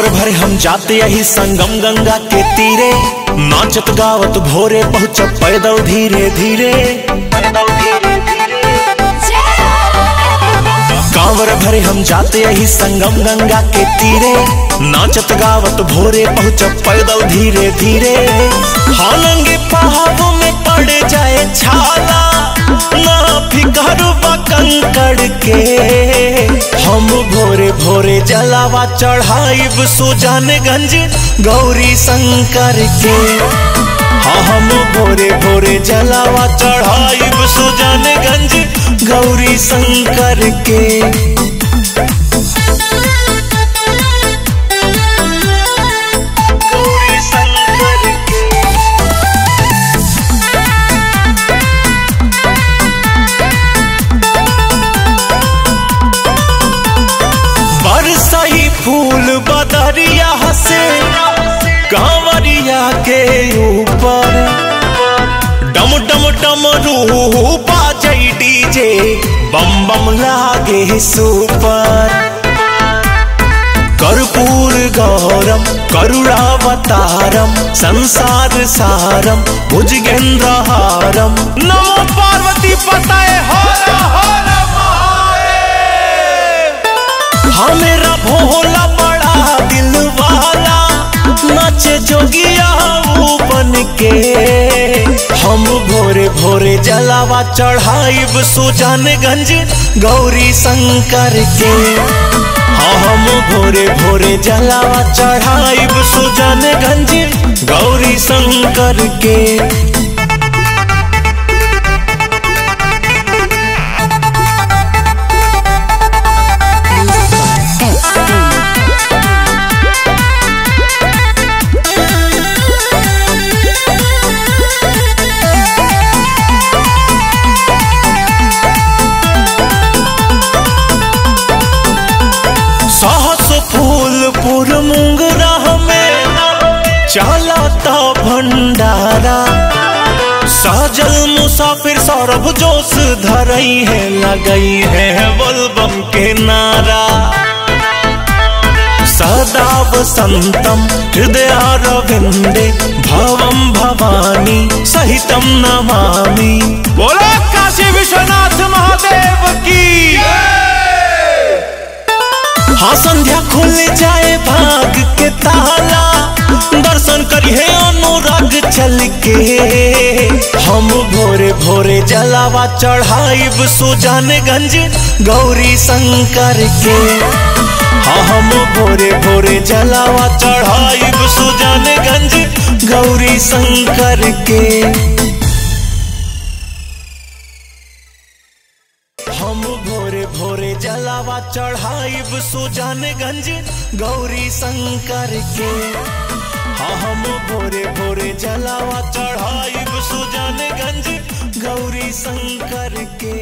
जाते यही संगम गंगा के तीरे। नाचत गावत भोरे पहुँच पैदल धीरे धीरे। कांवर भरे हम जाते यही संगम गंगा के तीरे। नाचत गावत भोरे पहुँच पैदल धीरे धीरे। हालंगे पहाड़ों में पड़ जाए छाला। ना फिकर कंकड़ के। हम भोरे जलावा चढ़ाइब सुजानगंज, गौरी शंकर के। हाँ हम भोरे भोरे जलावा चढ़ाइब सुजानगंज, गौरी शंकर के। डम डम रूपा जई डीजे बम बम लागे सुपर कर्पूर गौरम करुणावतारम संसार सारम भुजगेंद्र हारम नमो पार्वती पताए हर हर हाँ मेरा भोला बड़ा दिल वाला नाचे जोगिया बन के भोरे जलावा चढ़ाइब सुजानगंज, गौरी शंकर के हाँ हम भोरे भोरे जलावा चढ़ाइब सुजानगंज, गौरी शंकर के चलता भंडारा। साजल मुसाफिर सौरभ जोश धरई है लगई है बलबम के नारा। सदा वसंतम हृदय रविंदे भवम भवानी सहितम नमामि। बोला काशी विश्वनाथ महादेव की। हाँ संध्या खुल जाए हम भोरे भोरे जलावा चढ़ाइब सुजानगंज, गौरी शंकर के। हाँ हम भोरे भोरे जलावा चढ़ाइब सुजानगंज, गौरी शंकर के। हम भोरे भोरे जलावा चढ़ाइब सुजानगंज, गौरी शंकर के। हाँ हम भोरे भोरे जलावा चढ़ाइब सुजानगंज गौरी शंकर के